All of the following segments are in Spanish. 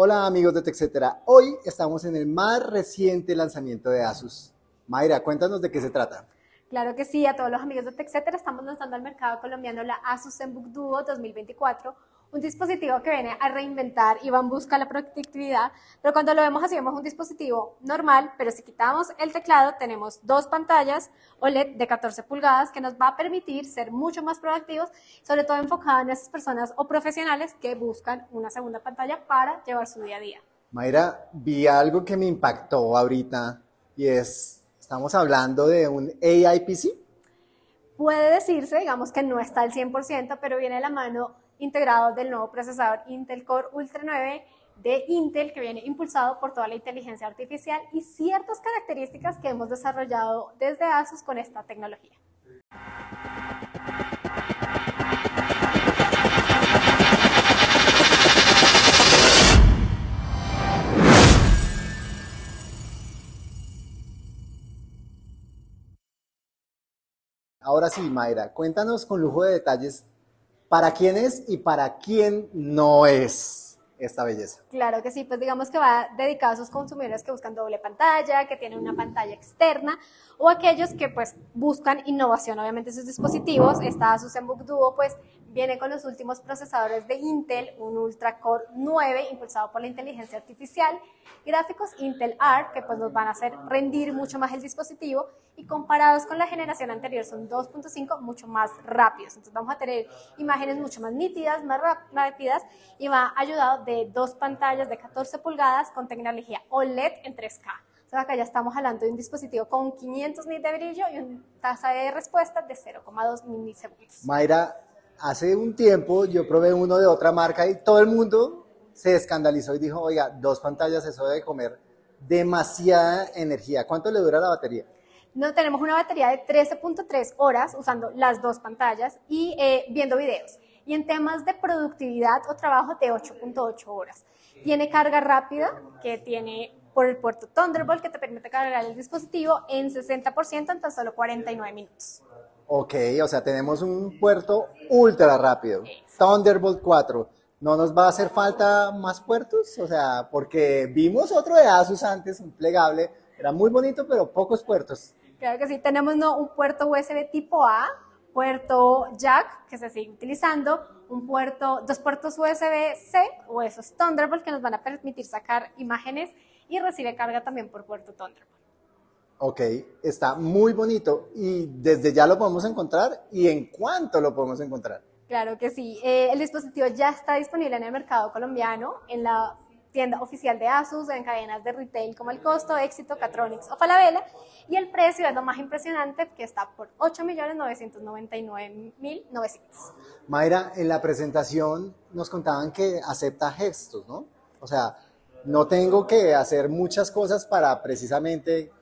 Hola amigos de TechCetera, hoy estamos en el más reciente lanzamiento de Asus. Mayra, cuéntanos de qué se trata. Claro que sí, a todos los amigos de TechCetera estamos lanzando al mercado colombiano la Asus ZenBook Duo 2024, un dispositivo que viene a reinventar y va en busca de la productividad, pero cuando lo vemos así vemos un dispositivo normal, pero si quitamos el teclado tenemos dos pantallas OLED de 14 pulgadas que nos va a permitir ser mucho más productivos, sobre todo enfocado en esas personas o profesionales que buscan una segunda pantalla para llevar su día a día. Mayra, vi algo que me impactó ahorita y es, estamos hablando de un AI PC. Puede decirse, digamos que no está al 100%, pero viene de la mano integrado del nuevo procesador Intel Core Ultra 9 de Intel que viene impulsado por toda la inteligencia artificial y ciertas características que hemos desarrollado desde ASUS con esta tecnología. Ahora sí, Mayra, cuéntanos con lujo de detalles para quién es y para quién no es esta belleza. Claro que sí, pues digamos que va dedicado a esos consumidores que buscan doble pantalla, que tienen una pantalla externa o aquellos que pues buscan innovación, obviamente sus dispositivos. Esta Asus ZenBook Duo pues viene con los últimos procesadores de Intel, un Ultra Core 9 impulsado por la inteligencia artificial, gráficos Intel Arc que pues nos van a hacer rendir mucho más el dispositivo y comparados con la generación anterior son 2.5 mucho más rápidos. Entonces vamos a tener imágenes mucho más nítidas, más rápidas y va ayudado de dos pantallas de 14 pulgadas con tecnología OLED en 3K. Entonces acá ya estamos hablando de un dispositivo con 500 nits de brillo y una tasa de respuesta de 0,2 milisegundos. Mayra, hace un tiempo yo probé uno de otra marca y todo el mundo se escandalizó y dijo, oiga, dos pantallas, eso debe comer demasiada energía. ¿Cuánto le dura la batería? No, tenemos una batería de 13.3 horas usando las dos pantallas y eh, viendo videos. Y en temas de productividad o trabajo de 8.8 horas. Tiene carga rápida, que tiene por el puerto Thunderbolt, que te permite cargar el dispositivo en 60% en tan solo 49 minutos. Ok, o sea, tenemos un puerto ultra rápido. Thunderbolt 4. ¿No nos va a hacer falta más puertos? O sea, porque vimos otro de Asus antes, un plegable, era muy bonito, pero pocos puertos. Claro que sí, tenemos ¿no? un puerto USB tipo A, puerto jack que se sigue utilizando, un puerto, dos puertos USB-C o esos Thunderbolt que nos van a permitir sacar imágenes y recibe carga también por puerto Thunderbolt. Ok, está muy bonito y desde ya lo podemos encontrar y en cuánto lo podemos encontrar. Claro que sí, eh, el dispositivo ya está disponible en el mercado colombiano, en la tienda oficial de Asus, en cadenas de retail como El Costo, Éxito, Catronics o Falabella, y el precio es lo más impresionante, que está por 8.999.900. Mayra, en la presentación nos contaban que acepta gestos, ¿no? O sea, no tengo que hacer muchas cosas para precisamente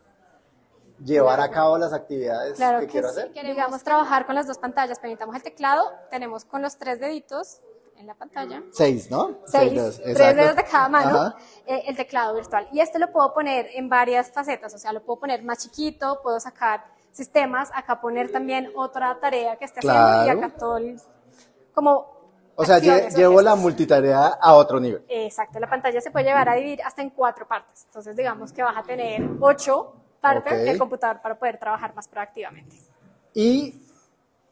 llevar a cabo las actividades que, quiero hacer. Queremos trabajar con las dos pantallas, necesitamos el teclado, tenemos con los tres deditos en la pantalla. Seis, ¿no? Seis, dedos, tres dedos de cada mano, eh, el teclado virtual. Y este lo puedo poner en varias facetas, o sea, lo puedo poner más chiquito, puedo sacar sistemas, acá poner también otra tarea que esté haciendo y acá todo el, como o sea, llevo la multitarea a otro nivel. Exacto, la pantalla se puede llevar a dividir hasta en cuatro partes. Entonces, digamos que vas a tener ocho partes del computador para poder trabajar más proactivamente. Y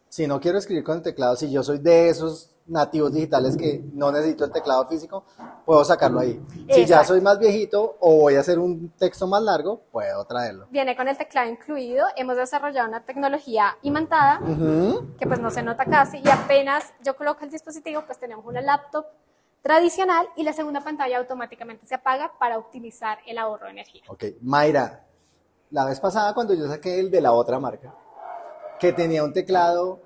si no quiero escribir con el teclado, si yo soy de esos nativos digitales que no necesito el teclado físico, puedo sacarlo ahí. Si ya soy más viejito o voy a hacer un texto más largo, puedo traerlo. Viene con el teclado incluido. Hemos desarrollado una tecnología imantada que pues no se nota casi y apenas yo coloco el dispositivo, pues tenemos una laptop tradicional y la segunda pantalla automáticamente se apaga para optimizar el ahorro de energía. Ok, Mayra, la vez pasada cuando yo saqué el de la otra marca, que tenía un teclado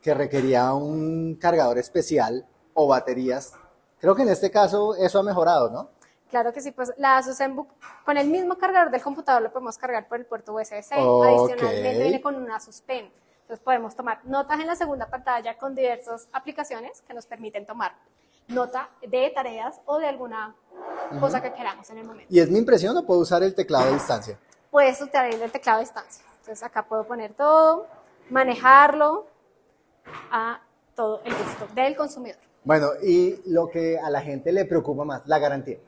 que requería un cargador especial o baterías. Creo que en este caso eso ha mejorado, ¿no? Claro que sí, pues la Asus ZenBook con el mismo cargador del computador lo podemos cargar por el puerto USB-C. Adicionalmente viene con una Asus Pen. Entonces podemos tomar notas en la segunda pantalla con diversas aplicaciones que nos permiten tomar nota de tareas o de alguna cosa que queramos en el momento. ¿Y es mi impresión o puedo usar el teclado a distancia? Puedes usar el teclado a distancia. Entonces acá puedo poner todo, manejarlo, a todo el gusto del consumidor. Bueno, y lo que a la gente le preocupa más, la garantía.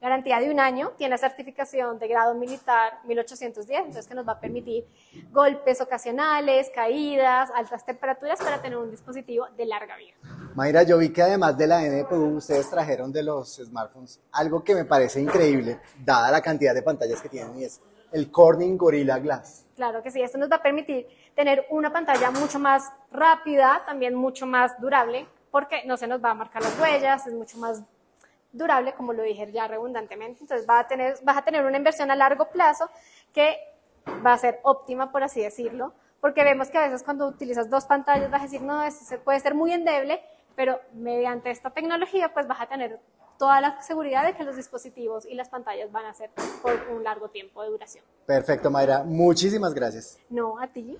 garantía de un año, tiene certificación de grado militar 1810, entonces que nos va a permitir golpes ocasionales, caídas, altas temperaturas para tener un dispositivo de larga vida. Mayra, yo vi que además de la NPU, ustedes trajeron de los smartphones algo que me parece increíble, dada la cantidad de pantallas que tienen, y es el Corning Gorilla Glass. Claro que sí, esto nos va a permitir tener una pantalla mucho más rápida, también mucho más durable, porque no se nos va a marcar las huellas, es mucho más durable, como lo dije ya redundantemente. Entonces va a tener, vas a tener una inversión a largo plazo que va a ser óptima, por así decirlo, porque vemos que a veces cuando utilizas dos pantallas vas a decir, no, esto puede ser muy endeble, pero mediante esta tecnología pues vas a tener toda la seguridad de que los dispositivos y las pantallas van a ser por un largo tiempo de duración. Perfecto, Mayra. Muchísimas gracias. No, a ti.